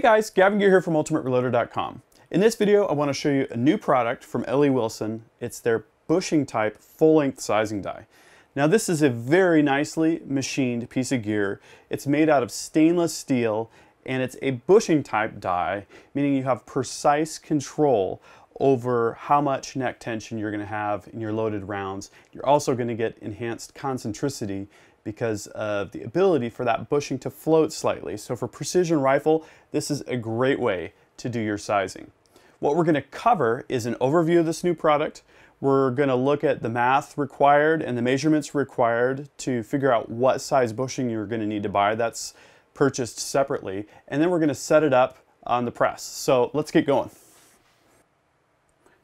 Hey guys, Gavin Gear here from UltimateReloader.com. In this video, I want to show you a new product from L.E. Wilson. It's their bushing type full-length sizing die. Now this is a very nicely machined piece of gear. It's made out of stainless steel and it's a bushing type die, meaning you have precise control over how much neck tension you're going to have in your loaded rounds. You're also going to get enhanced concentricity because of the ability for that bushing to float slightly. So for precision rifle, this is a great way to do your sizing. What we're going to cover is an overview of this new product. We're going to look at the math required and the measurements required to figure out what size bushing you're going to need to buy. That's purchased separately. And then we're going to set it up on the press. So let's get going.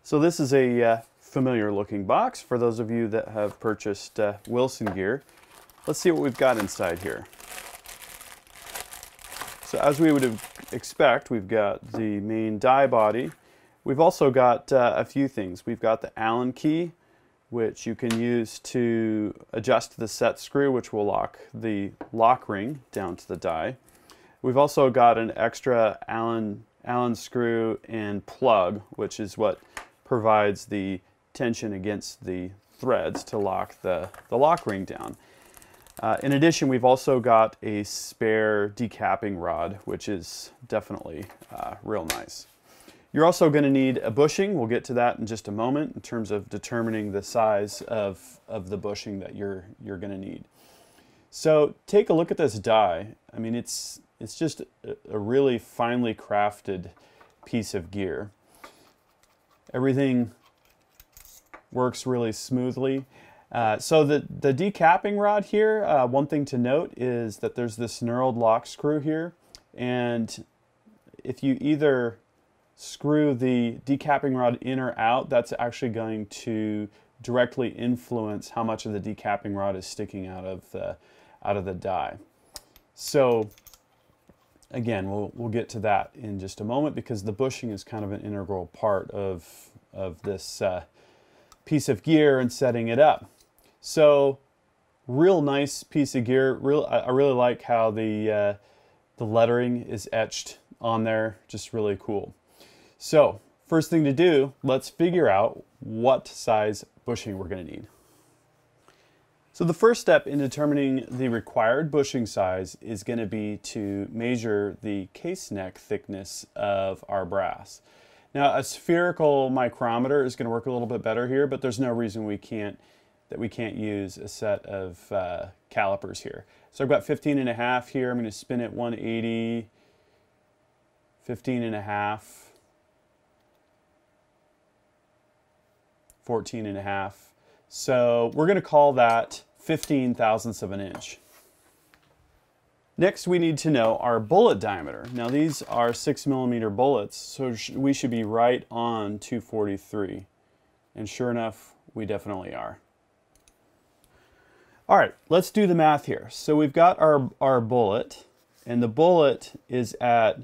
So this is a uh, familiar looking box for those of you that have purchased uh, Wilson gear. Let's see what we've got inside here. So as we would expect, we've got the main die body. We've also got uh, a few things. We've got the Allen key, which you can use to adjust the set screw, which will lock the lock ring down to the die. We've also got an extra Allen, Allen screw and plug, which is what provides the tension against the threads to lock the, the lock ring down. Uh, in addition, we've also got a spare decapping rod, which is definitely uh, real nice. You're also going to need a bushing. We'll get to that in just a moment in terms of determining the size of, of the bushing that you're, you're going to need. So take a look at this die. I mean, it's, it's just a, a really finely crafted piece of gear. Everything works really smoothly. Uh, so the, the decapping rod here, uh, one thing to note is that there's this knurled lock screw here. And if you either screw the decapping rod in or out, that's actually going to directly influence how much of the decapping rod is sticking out of the, out of the die. So again, we'll, we'll get to that in just a moment because the bushing is kind of an integral part of, of this uh, piece of gear and setting it up. So real nice piece of gear. Real, I really like how the, uh, the lettering is etched on there. Just really cool. So first thing to do, let's figure out what size bushing we're going to need. So the first step in determining the required bushing size is going to be to measure the case neck thickness of our brass. Now a spherical micrometer is going to work a little bit better here, but there's no reason we can't that we can't use a set of uh, calipers here. So I've got 15 and a half here. I'm going to spin it 180, 15 and a half, 14 and a half. So we're going to call that 15 thousandths of an inch. Next, we need to know our bullet diameter. Now these are six millimeter bullets, so we should be right on 243. And sure enough, we definitely are. All right, let's do the math here. So we've got our, our bullet, and the bullet is at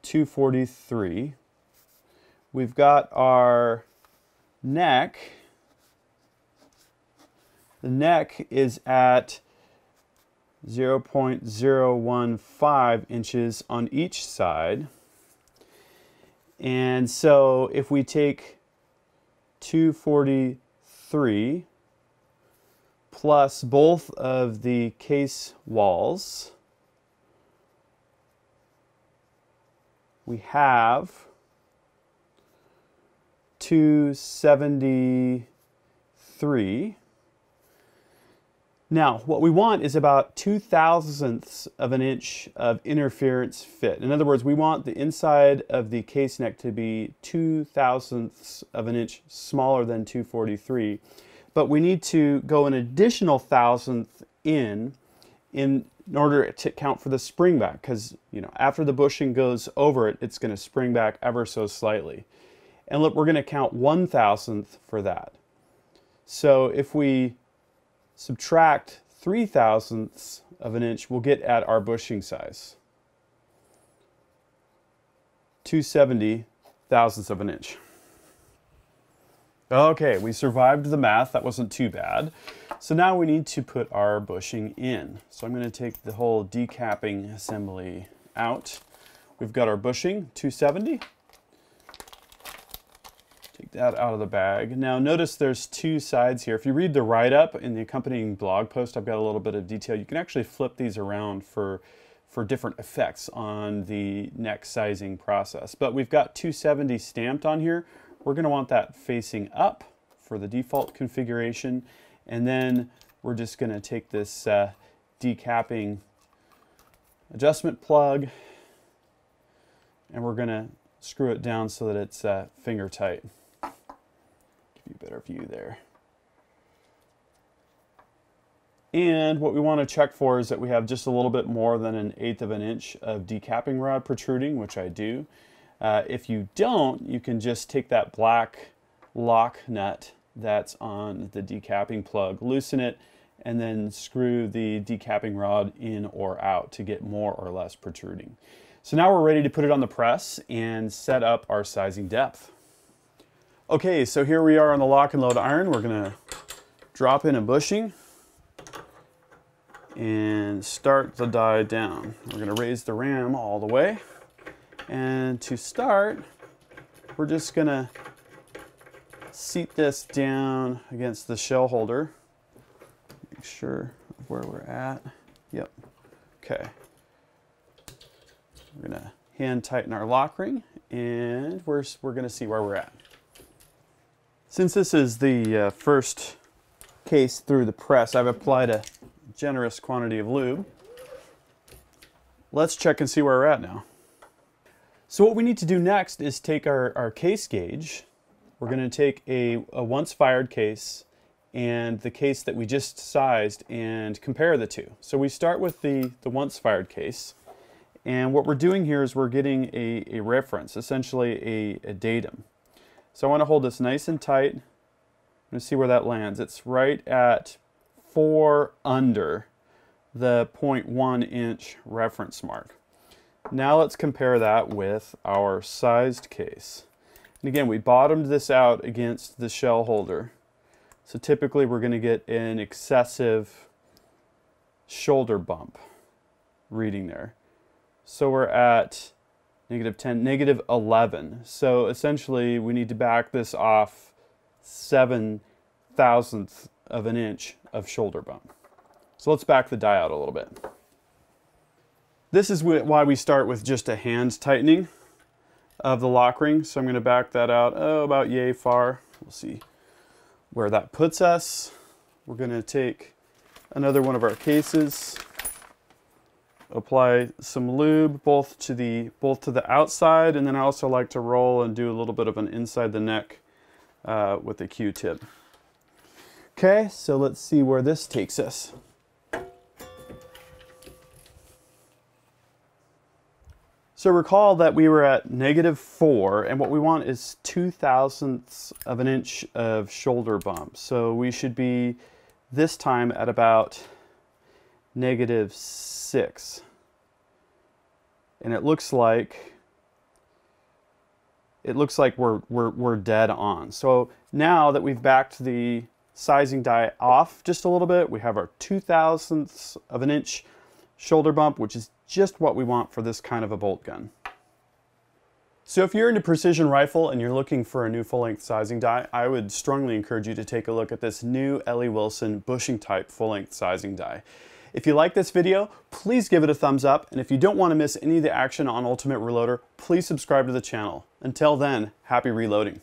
243. We've got our neck. The neck is at 0.015 inches on each side. And so if we take 243 plus both of the case walls, we have 273. Now, what we want is about 2 thousandths of an inch of interference fit. In other words, we want the inside of the case neck to be 2 thousandths of an inch smaller than 243 but we need to go an additional thousandth in in order to count for the spring back because you know after the bushing goes over it it's going to spring back ever so slightly and look we're going to count one thousandth for that so if we subtract three thousandths of an inch we'll get at our bushing size 270 thousandths of an inch Okay, we survived the math. That wasn't too bad. So now we need to put our bushing in. So I'm going to take the whole decapping assembly out. We've got our bushing, 270. That out of the bag. Now notice there's two sides here. If you read the write-up in the accompanying blog post, I've got a little bit of detail. You can actually flip these around for, for different effects on the neck sizing process. But we've got 270 stamped on here. We're gonna want that facing up for the default configuration. And then we're just gonna take this uh, decapping adjustment plug and we're gonna screw it down so that it's uh, finger tight you a better view there. And what we want to check for is that we have just a little bit more than an eighth of an inch of decapping rod protruding, which I do. Uh, if you don't, you can just take that black lock nut that's on the decapping plug, loosen it, and then screw the decapping rod in or out to get more or less protruding. So now we're ready to put it on the press and set up our sizing depth. Okay, so here we are on the lock and load iron. We're gonna drop in a bushing and start the die down. We're gonna raise the ram all the way. And to start, we're just gonna seat this down against the shell holder. Make sure of where we're at. Yep, okay. We're gonna hand tighten our lock ring and we're, we're gonna see where we're at. Since this is the uh, first case through the press, I've applied a generous quantity of lube. Let's check and see where we're at now. So what we need to do next is take our, our case gauge. We're going to take a, a once fired case and the case that we just sized and compare the two. So we start with the, the once fired case. And what we're doing here is we're getting a, a reference, essentially a, a datum. So I want to hold this nice and tight. I'm going to see where that lands. It's right at 4 under the 0.1 inch reference mark. Now let's compare that with our sized case. And again, we bottomed this out against the shell holder. So typically we're going to get an excessive shoulder bump reading there. So we're at negative 10, negative 11. So essentially we need to back this off 7 thousandths of an inch of shoulder bone. So let's back the die out a little bit. This is why we start with just a hand tightening of the lock ring. So I'm going to back that out oh, about yay far. We'll see where that puts us. We're going to take another one of our cases apply some lube both to the both to the outside and then I also like to roll and do a little bit of an inside the neck uh, with a q-tip. Okay, so let's see where this takes us. So recall that we were at negative four and what we want is two thousandths of an inch of shoulder bump. So we should be this time at about negative 6. And it looks like it looks like we're, we're, we're dead on. So now that we've backed the sizing die off just a little bit, we have our 2 thousandths of an inch shoulder bump, which is just what we want for this kind of a bolt gun. So if you're into precision rifle and you're looking for a new full-length sizing die, I would strongly encourage you to take a look at this new L.E. Wilson bushing type full-length sizing die. If you like this video, please give it a thumbs up, and if you don't want to miss any of the action on Ultimate Reloader, please subscribe to the channel. Until then, happy reloading.